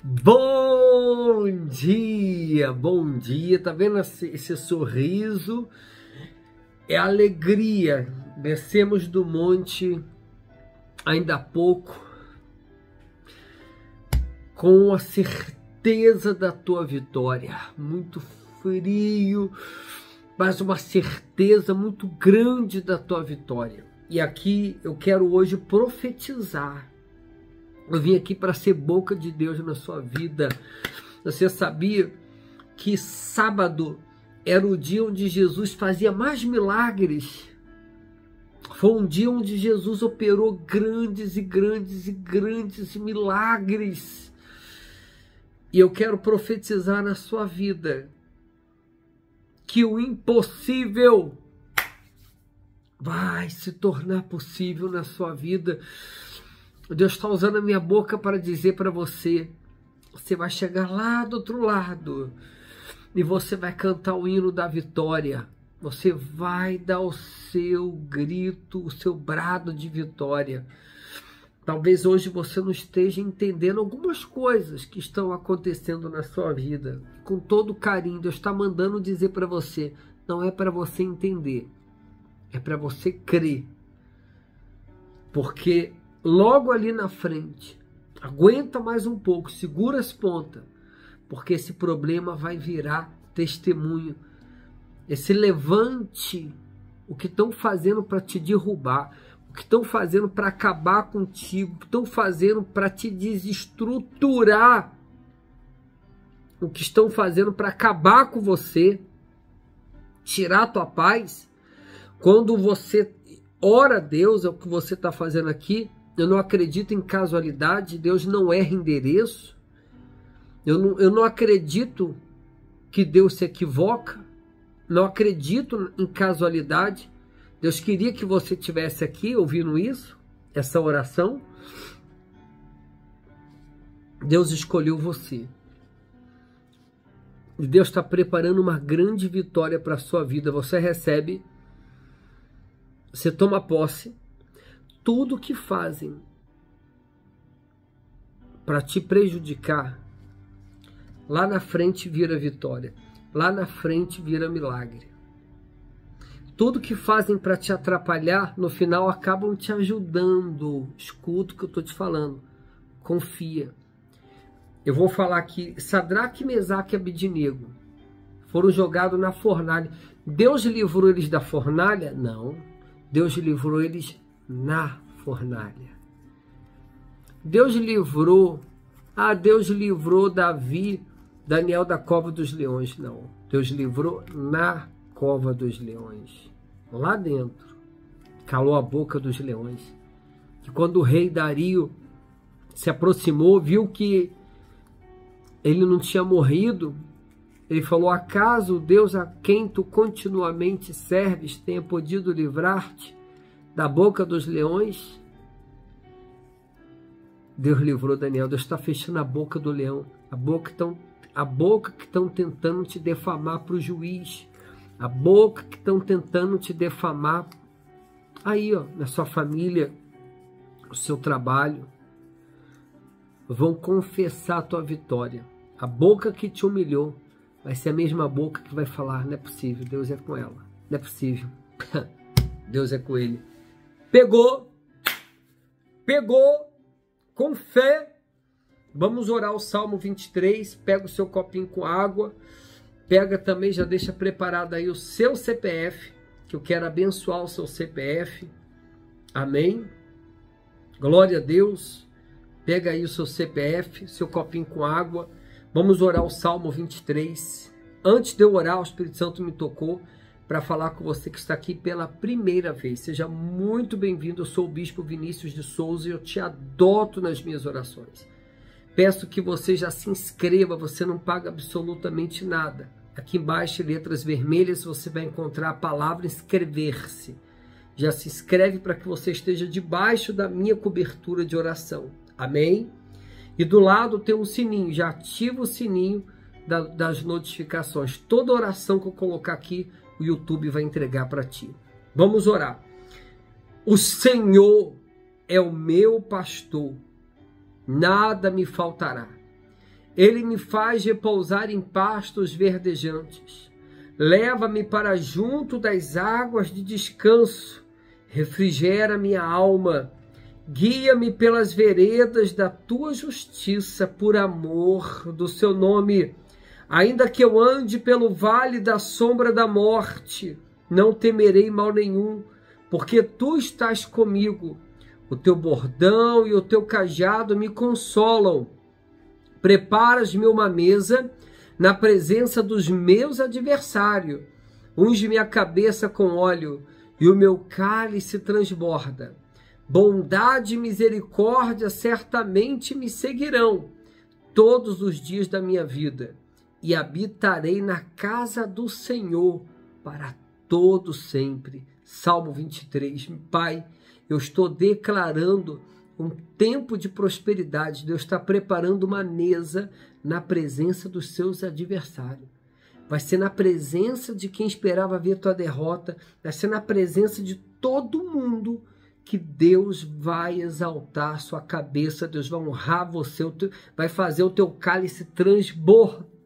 Bom dia, bom dia. Tá vendo esse, sorriso? É alegria. Descemos do monte ainda há pouco com a certeza da tua vitória. Muito frio, mas uma certeza muito grande da tua vitória. E aqui eu quero hoje profetizar eu vim aqui para ser boca de Deus na sua vida. Você sabia que sábado era o dia onde Jesus fazia mais milagres? Foi um dia onde Jesus operou grandes e grandes e grandes milagres. E eu quero profetizar na sua vida que o impossível vai se tornar possível na sua vida. Deus está usando a minha boca para dizer para você: você vai chegar lá do outro lado e você vai cantar o hino da vitória. Você vai dar o seu grito, o seu brado de vitória. Talvez hoje você não esteja entendendo algumas coisas que estão acontecendo na sua vida. Com todo carinho, Deus está mandando dizer para você: não é para você entender, é para você crer. Porque logo ali na frente. Aguenta mais um pouco, segura as pontas, porque esse problema vai virar testemunho. Esse levante, o que estão fazendo para te derrubar, o que estão fazendo para acabar contigo, o que estão fazendo para te desestruturar, o que estão fazendo para acabar com você, tirar tua paz. Quando você ora a Deus, é o que você está fazendo aqui, eu não acredito em casualidade, Deus não erra endereço. Eu não, eu não acredito que Deus se equivoca. Não acredito em casualidade. Deus queria que você tivesse aqui ouvindo isso, essa oração. Deus escolheu você. E Deus está preparando uma grande vitória para a sua vida. Você recebe, você toma posse tudo que fazem para te prejudicar, lá na frente vira vitória, lá na frente vira milagre. Tudo que fazem para te atrapalhar, no final acabam te ajudando. Escuta o que eu estou te falando. Confia. Eu vou falar aqui, Sadraque, Mesaque e Abidinego foram jogados na fornalha. Deus livrou eles da fornalha? Não. Deus livrou eles na fornalha. Deus livrou, ah, Deus livrou Davi, Daniel da cova dos leões. Não, Deus livrou na cova dos leões, lá dentro. Calou a boca dos leões. Que quando o rei Dario se aproximou, viu que ele não tinha morrido, ele falou: Acaso Deus a quem tu continuamente serves tenha podido livrar-te? Da boca dos leões. Deus livrou Daniel. Deus está fechando a boca do leão, a boca, tão, a boca que estão tentando te defamar para o juiz, a boca que estão tentando te defamar aí, ó, na sua família, o seu trabalho. Vão confessar a tua vitória. A boca que te humilhou vai ser a mesma boca que vai falar: não é possível, Deus é com ela. Não é possível. Deus é com ele. Pegou, pegou, com fé. Vamos orar o Salmo 23. Pega o seu copinho com água. Pega também, já deixa preparado aí o seu CPF, que eu quero abençoar o seu CPF. Amém? Glória a Deus. Pega aí o seu CPF, seu copinho com água. Vamos orar o Salmo 23. Antes de eu orar, o Espírito Santo me tocou para falar com você que está aqui pela primeira vez. Seja muito bem-vindo. Eu sou o Bispo Vinícius de Souza e eu te adoto nas minhas orações. Peço que você já se inscreva, você não paga absolutamente nada. Aqui embaixo, em letras vermelhas, você vai encontrar a palavra inscrever-se. Já se inscreve para que você esteja debaixo da minha cobertura de oração. Amém? E do lado tem um sininho, já ativa o sininho das notificações. Toda oração que eu colocar aqui, o YouTube vai entregar para ti. Vamos orar. O Senhor é o meu pastor, nada me faltará. Ele me faz repousar em pastos verdejantes. Leva-me para junto das águas de descanso. Refrigera minha alma. Guia-me pelas veredas da tua justiça, por amor do seu nome. Ainda que eu ande pelo vale da sombra da morte, não temerei mal nenhum, porque tu estás comigo. O teu bordão e o teu cajado me consolam. Preparas-me uma mesa na presença dos meus adversários. Unge minha cabeça com óleo e o meu cálice transborda. Bondade e misericórdia certamente me seguirão todos os dias da minha vida e habitarei na casa do Senhor para todo sempre. Salmo 23. Pai, eu estou declarando um tempo de prosperidade. Deus está preparando uma mesa na presença dos seus adversários. Vai ser na presença de quem esperava ver tua derrota, vai ser na presença de todo mundo que Deus vai exaltar sua cabeça, Deus vai honrar você, vai fazer o teu cálice transbordar.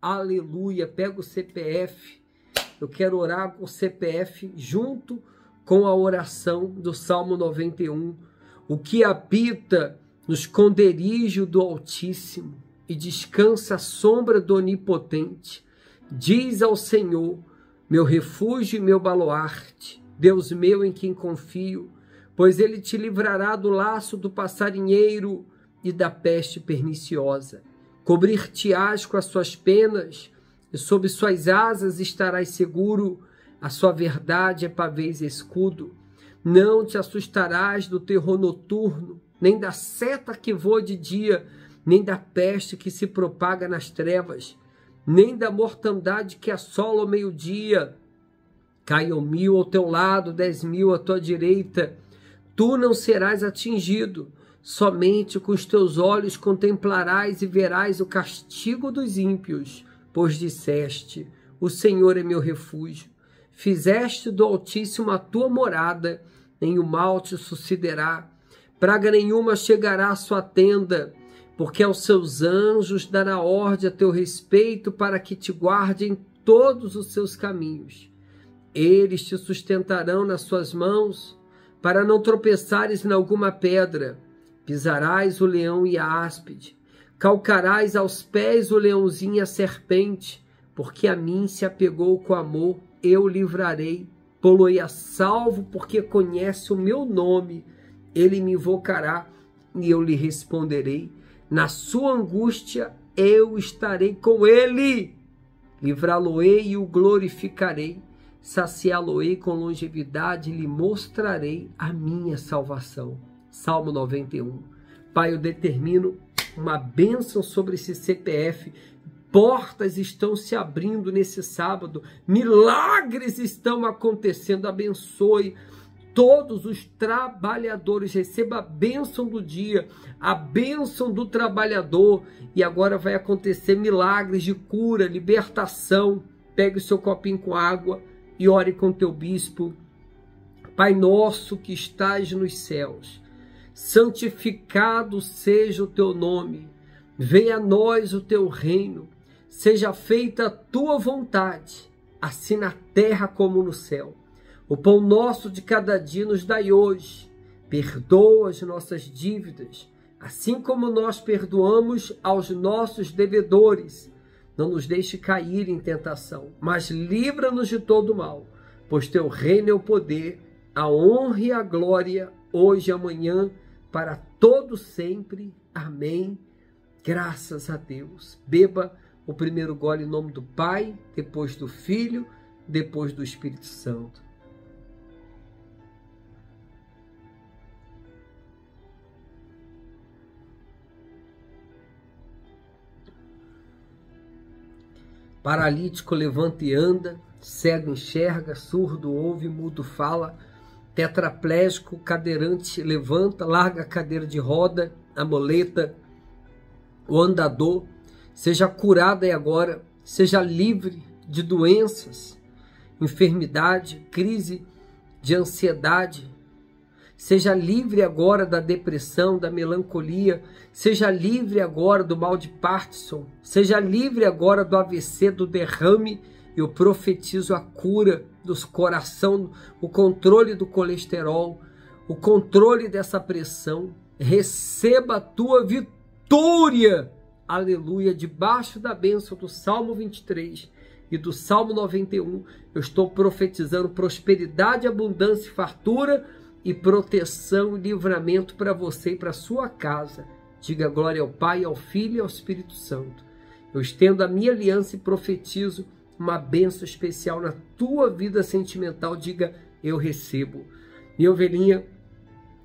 Aleluia. Pega o CPF. Eu quero orar com o CPF junto com a oração do Salmo 91. O que habita no esconderijo do Altíssimo e descansa à sombra do Onipotente, diz ao Senhor, meu refúgio e meu baluarte, Deus meu em quem confio, pois ele te livrará do laço do passarinheiro e da peste perniciosa. Cobrir-te-ás com as suas penas, e sob suas asas estarás seguro a sua verdade é pavês e escudo. Não te assustarás do terror noturno, nem da seta que voa de dia, nem da peste que se propaga nas trevas, nem da mortandade que assola o meio-dia. Caiam mil ao teu lado, dez mil à tua direita, tu não serás atingido. Somente com os teus olhos contemplarás e verás o castigo dos ímpios, pois disseste: O Senhor é meu refúgio Fizeste do Altíssimo a tua morada, nenhum mal te sucederá, praga nenhuma chegará à sua tenda, porque aos seus anjos dará ordem a teu respeito para que te guardem todos os seus caminhos. Eles te sustentarão nas suas mãos, para não tropeçares em alguma pedra. Pisarás o leão e a áspide, calcarás aos pés o leãozinho e a serpente, porque a mim se apegou com amor eu livrarei, poloei a salvo, porque conhece o meu nome, ele me invocará e eu lhe responderei. Na sua angústia eu estarei com ele, livrá-lo-ei e o glorificarei, saciá-lo-ei com longevidade e lhe mostrarei a minha salvação. Salmo 91. Pai, eu determino uma bênção sobre esse CPF Portas estão se abrindo nesse sábado, milagres estão acontecendo. Abençoe todos os trabalhadores, receba a bênção do dia, a bênção do trabalhador, e agora vai acontecer milagres de cura, libertação. Pegue o seu copinho com água e ore com teu bispo. Pai nosso que estás nos céus, santificado seja o teu nome. Venha a nós o teu reino Seja feita a tua vontade, assim na terra como no céu. O pão nosso de cada dia nos dai hoje. Perdoa as nossas dívidas, assim como nós perdoamos aos nossos devedores. Não nos deixe cair em tentação, mas livra-nos de todo mal, pois teu reino é o poder, a honra e a glória, hoje e amanhã, para todo sempre. Amém. Graças a Deus. Beba o primeiro gole em nome do Pai, depois do Filho, depois do Espírito Santo. Paralítico levanta e anda, cego enxerga, surdo ouve, mudo fala, tetraplégico, cadeirante levanta, larga a cadeira de roda, a moleta, o andador, seja curada e agora, seja livre de doenças, enfermidade, crise de ansiedade, Seja livre agora da depressão, da melancolia. Seja livre agora do mal de Parkinson. Seja livre agora do AVC, do derrame. Eu profetizo a cura dos coração, o controle do colesterol, o controle dessa pressão. Receba a tua vitória. Aleluia. Debaixo da bênção do Salmo 23 e do Salmo 91, eu estou profetizando prosperidade, abundância e fartura e proteção e livramento para você e para sua casa. Diga glória ao Pai, ao Filho e ao Espírito Santo. Eu estendo a minha aliança e profetizo uma benção especial na tua vida sentimental. Diga eu recebo. Minha ovelhinha,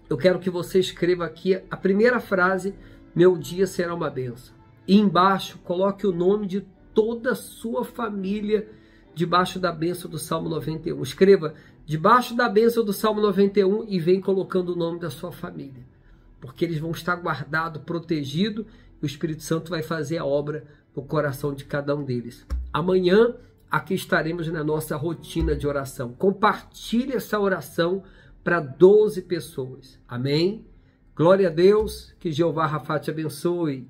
eu quero que você escreva aqui a primeira frase: Meu dia será uma benção. E embaixo, coloque o nome de toda a sua família debaixo da bênção do Salmo 91. Escreva debaixo da bênção do Salmo 91 e vem colocando o nome da sua família. Porque eles vão estar guardados, protegidos, e o Espírito Santo vai fazer a obra no coração de cada um deles. Amanhã, aqui estaremos na nossa rotina de oração. Compartilhe essa oração para 12 pessoas. Amém? Glória a Deus, que Jeová Rafa te abençoe.